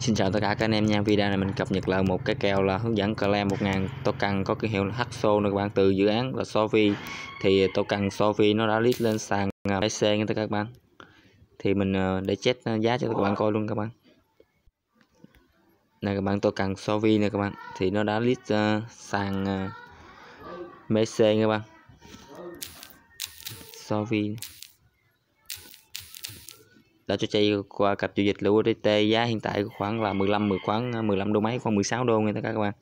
Xin chào tất cả các anh em nha. Video này mình cập nhật lại một cái kèo là hướng dẫn Clam 1000 token có cái hiệu hso này các bạn. Từ dự án là Sofi thì token Sofi nó đã list lên sàn à, BC nha các bạn. Thì mình à, để check à, giá cho các bạn coi luôn các bạn. Này các bạn token Sofi này các bạn. Thì nó đã list uh, sàn BC nha các bạn. Sofi đã cho chạy qua cặp giao dịch là USDT giá hiện tại khoảng là 15 10 khoảng 15 đô mấy, khoảng 16 đô nha các bạn.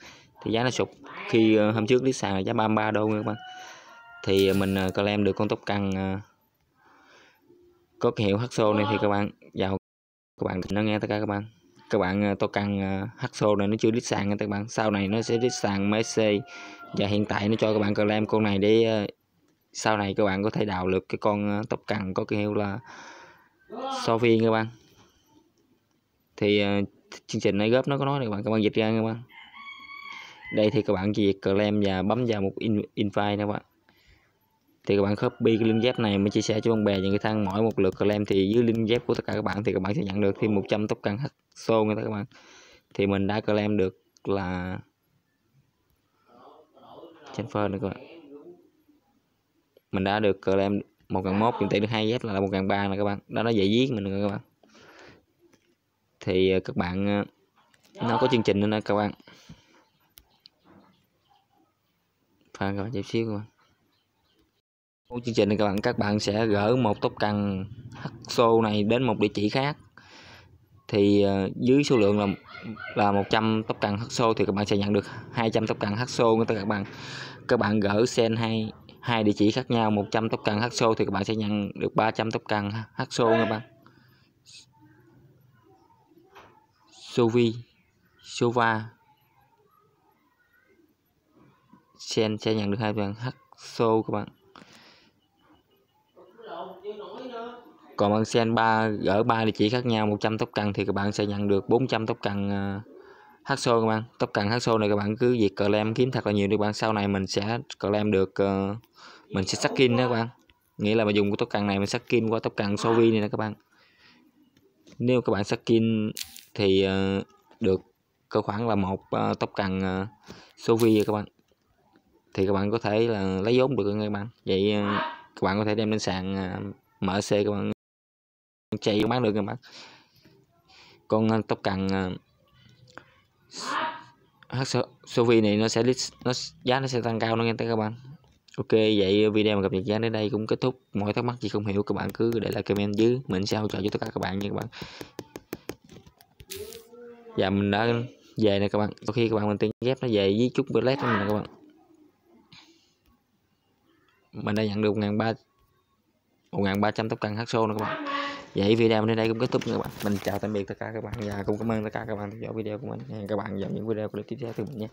Thì giá nó sụt khi ờ, hôm trước lít sàn là giá 33 đô nha các bạn. Thì ờ, mình ờ, claim được con tóc cần có cái hiệu hso này thì các bạn, vào, các bạn nó nghe tất cả các bạn. Các bạn tôi cần HSO này nó chưa lít sàn nha các bạn. Sau này nó sẽ lít sàn Messi và hiện tại nó cho các bạn claim con này để sau này các bạn có thể đào được cái con tóc cần có cái hiệu là Sophie các bạn thì uh, chương trình này góp nó có nói các bạn các bạn dịch ra các bạn đây thì các bạn chỉ việc claim và bấm vào một in invite nha các bạn. Thì các bạn copy cái link ghép này mới chia sẻ cho bạn bè những người thân mỗi một lượt claim thì dưới link ghép của tất cả các bạn thì các bạn sẽ nhận được thêm 100 tốc căn xô nha các bạn. Thì mình đã claim được là transfer nữa các bạn. Mình đã được claim một gần mốt tiền tỷ được hai z là một gần ba nè các bạn. Đó, nó dễ viết mình rồi các bạn. Thì ờ, các bạn ờ, nó có chương trình nữa nè các bạn. Pha các bạn chút xíu các bạn chương trình này các bạn các bạn sẽ gỡ một tốc cần xô này đến một địa chỉ khác. Thì ờ, dưới số lượng là là 100 tóc cần xô thì các bạn sẽ nhận được 200 tóc cần xô các bạn. Các bạn gỡ sen hay hai địa chỉ khác nhau 100 tốc cần xô thì các bạn sẽ nhận được 300 tốc cần xô nha bạn. Sovi, Sova. Sen sẽ nhận được hai bằng xô các bạn. Còn bạn sen 3 gỡ 3 địa chỉ khác nhau 100 tốc cần thì các bạn sẽ nhận được 400 tốc cần hát xô các bạn. Tóc cần xô này các bạn cứ việc claim kiếm thật là nhiều đi các bạn. Sau này mình sẽ claim được uh, mình sẽ skin đó các bạn. Nghĩa là mình dùng cái tóc cần này mình skin qua tóc cần Sovi này nè các bạn. Nếu các bạn skin thì uh, được cơ khoảng là một uh, tóc cần uh, Sovi các bạn. Thì các bạn có thể là lấy vốn được các bạn. Vậy uh, các bạn có thể đem lên sàn uh, xe các bạn. Chạy bán được các bạn. Con tóc cần uh, HSV này nó sẽ list, nó giá nó sẽ tăng cao nó nghe các bạn. Ok, vậy video mà cập nhật giá đến đây cũng kết thúc. Mọi thắc mắc gì không hiểu các bạn cứ để lại comment dưới. Mình sẽ hỗ trợ cho tất cả các bạn nha các bạn. Dạ mình đã về nè các bạn. Sau khi các bạn mình tiền ghép nó về với chút bullet nè các bạn. Mình đã nhận được 1.300 1.300 tốc cần HSO nè các bạn vậy video đến đây cũng kết thúc các bạn. Mình chào tạm biệt tất cả các bạn và cũng cảm ơn tất cả các bạn theo dõi video của mình. Hẹn các bạn vào những video clip tiếp theo từ mình nhé.